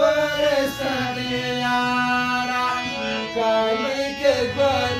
बरसने आरा काल के बर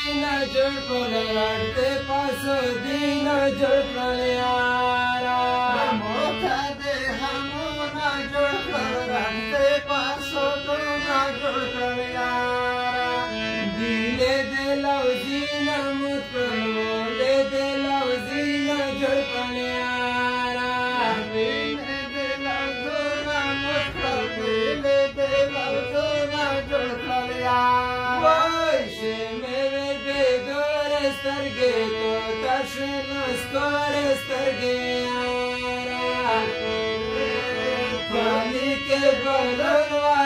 नजोला पास पासी जड़ झटिया سترګې تو تشن ستور سترګې پانی کې بلنوا